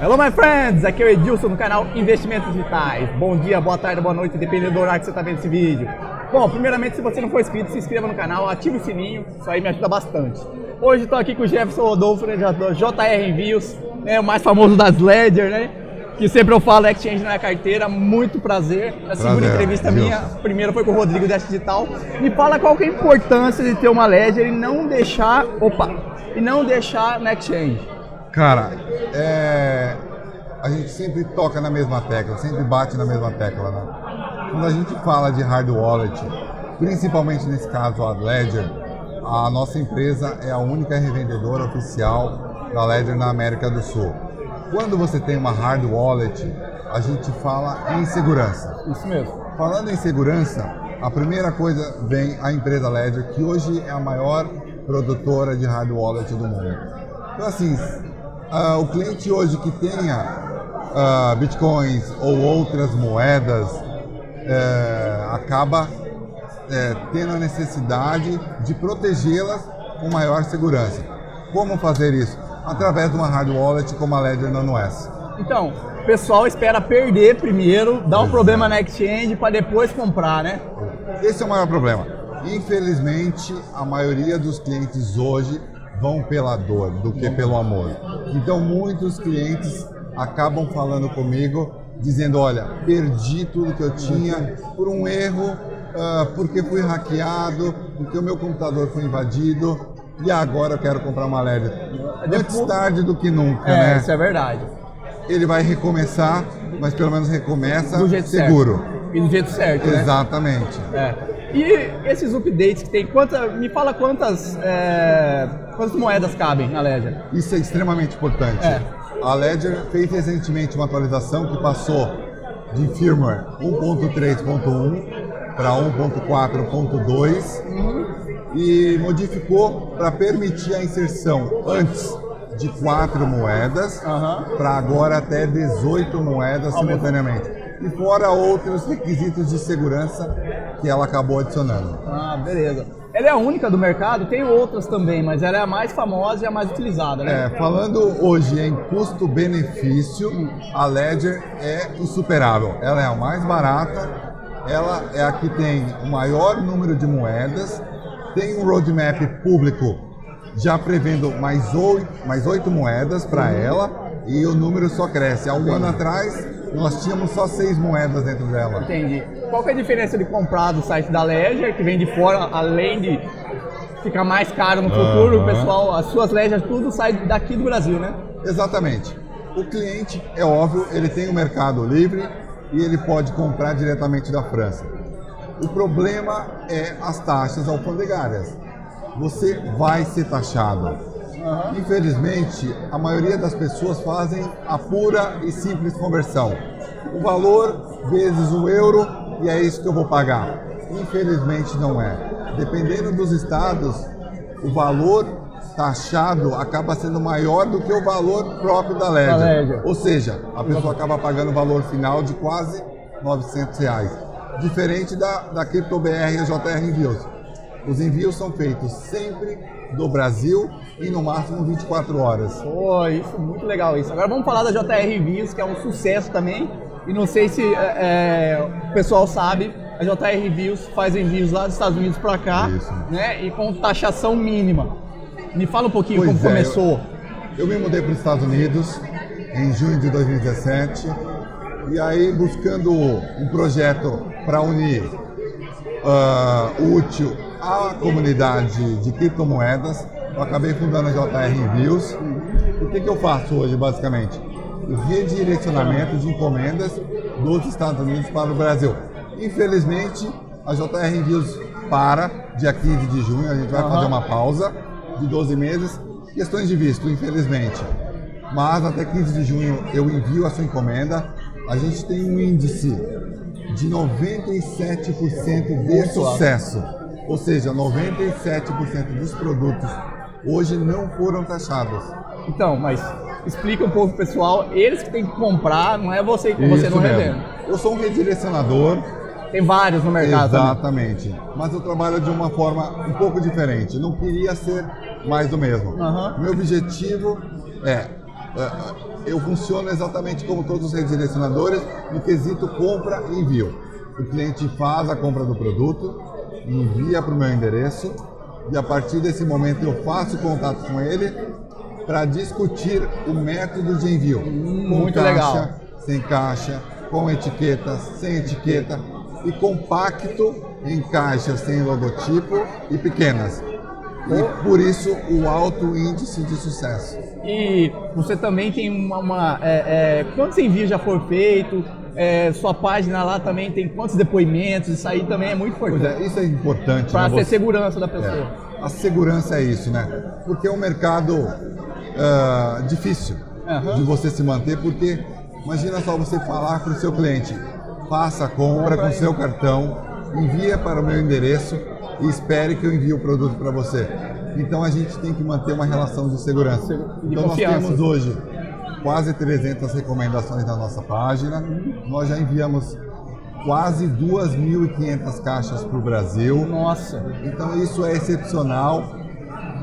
Hello, my friends! Aqui é o Edilson no canal Investimentos Digitais. Bom dia, boa tarde, boa noite, dependendo do horário que você está vendo esse vídeo. Bom, primeiramente, se você não for inscrito, se inscreva no canal, ative o sininho, isso aí me ajuda bastante. Hoje estou aqui com o Jefferson Rodolfo, né, do JR Envios, né, o mais famoso das Ledger, né? Que sempre eu falo, Exchange não é carteira, muito prazer. A segunda Prazer, entrevista Edilson. minha, a primeira foi com o Rodrigo da Digital. Me fala qual que é a importância de ter uma Ledger e não deixar, opa, e não deixar na Exchange. Cara, é, a gente sempre toca na mesma tecla, sempre bate na mesma tecla, né? Quando a gente fala de hard wallet, principalmente nesse caso a Ledger, a nossa empresa é a única revendedora oficial da Ledger na América do Sul. Quando você tem uma hard wallet, a gente fala em segurança. Isso mesmo. Falando em segurança, a primeira coisa vem a empresa Ledger, que hoje é a maior produtora de hard wallet do mundo. Então, assim, ah, o cliente hoje que tenha ah, bitcoins ou outras moedas eh, acaba eh, tendo a necessidade de protegê-las com maior segurança. Como fazer isso? Através de uma hard wallet como a Ledger Nano S. Então, o pessoal espera perder primeiro, dar um problema na exchange para depois comprar, né? Esse é o maior problema. Infelizmente, a maioria dos clientes hoje vão pela dor do que pelo amor. Então, muitos clientes acabam falando comigo, dizendo: Olha, perdi tudo que eu tinha por um erro, ah, porque fui hackeado, porque o meu computador foi invadido e agora eu quero comprar uma LED. Antes tarde do que nunca, É, né? isso é verdade. Ele vai recomeçar, mas pelo menos recomeça Do jeito seguro. certo. E do jeito certo, né? Exatamente. É. E esses updates que tem, quanta, me fala quantas, é, quantas moedas cabem na Ledger? Isso é extremamente importante. É. A Ledger fez recentemente uma atualização que passou de firmware 1.3.1 para 1.4.2 e modificou para permitir a inserção antes de quatro moedas Aham. para agora até 18 moedas simultaneamente. E fora outros requisitos de segurança que ela acabou adicionando. Ah, beleza. Ela é a única do mercado, tem outras também, mas ela é a mais famosa e a mais utilizada, né? É, falando hoje em custo-benefício, a Ledger é insuperável. Ela é a mais barata, ela é a que tem o maior número de moedas, tem um roadmap público já prevendo mais oito, mais oito moedas para ela e o número só cresce. Há um ano atrás, nós tínhamos só seis moedas dentro dela. Entendi. Qual que é a diferença de comprar do site da Ledger, que vem de fora, além de ficar mais caro no futuro, o pessoal, as suas Ledgers tudo sai daqui do Brasil, né? Exatamente. O cliente, é óbvio, ele tem o mercado livre e ele pode comprar diretamente da França. O problema é as taxas alfandegárias. Você vai ser taxado. Infelizmente, a maioria das pessoas fazem a pura e simples conversão. O valor vezes o euro e é isso que eu vou pagar. Infelizmente não é. Dependendo dos estados, o valor taxado acaba sendo maior do que o valor próprio da Ledger. Ledger. Ou seja, a pessoa acaba pagando o valor final de quase 900 reais. Diferente da, da CryptoBR e a JR Envios. Os envios são feitos sempre do Brasil e no máximo 24 horas. Pô, isso, muito legal isso. Agora vamos falar da JR Envios, que é um sucesso também. E não sei se é, é, o pessoal sabe, a JR Envios faz envios lá dos Estados Unidos para cá, Isso. né? E com taxação mínima. Me fala um pouquinho Pois como é, começou. Eu me mudei para os Estados Unidos em junho de 2017 e aí buscando um projeto para unir ah, útil à comunidade de criptomoedas, eu acabei fundando a JR Envios. O que, que eu faço hoje, basicamente? O redirecionamento de encomendas dos Estados Unidos para o Brasil. Infelizmente, a JR Envios para dia 15 de junho, a gente vai Aham. fazer uma pausa de 12 meses, questões de visto, infelizmente. Mas até 15 de junho eu envio a sua encomenda. A gente tem um índice de 97% de sucesso. Ou seja, 97% dos produtos hoje não foram taxados. Então, mas explica um pouco pessoal, eles que têm que comprar, não é você que você não mesmo. Eu sou um redirecionador, Tem vários no mercado também. exatamente. Mas eu trabalho de uma forma um pouco diferente. Não queria ser mais do mesmo. Uhum. Meu objetivo é, é, eu funciono exatamente como todos os redirecionadores no quesito compra e envio. O cliente faz a compra do produto, envia para o meu endereço e a partir desse momento eu faço contato com ele para discutir o método de envio. Hum, com muito caixa, legal. sem caixa, com etiqueta, sem etiqueta e compacto em caixas sem logotipo e pequenas. E por isso o alto índice de sucesso. E você também tem uma. uma é, é, quantos envios já foram feitos? É, sua página lá também tem quantos depoimentos? Isso aí também é muito Pois importante. é, isso é importante. Para né? Você- segurança da pessoa. É, a segurança é isso, né? Porque é um mercado ah, difícil Aham. de você se manter, porque imagina só você falar para o seu cliente, faça a compra com seu cartão, envia para o meu endereço e espere que eu envie o produto para você. Então a gente tem que manter uma relação de segurança. De então nós confiança. temos hoje quase 300 recomendações na nossa página. Nós já enviamos quase 2.500 caixas para o Brasil. Nossa. Então isso é excepcional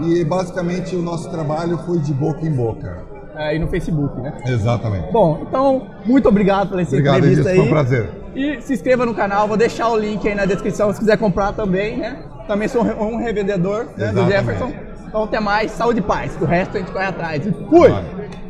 e basicamente o nosso trabalho foi de boca em boca. Aí no Facebook, né? Exatamente. Bom, então, muito obrigado pela essa Obrigado, entrevista Edilson, aí. foi um prazer. E se inscreva no canal, vou deixar o link aí na descrição se quiser comprar também, né? Também sou um revendedor né, do. Jefferson. Então até mais, saúde e paz. O resto a gente corre atrás. E fui! Vai.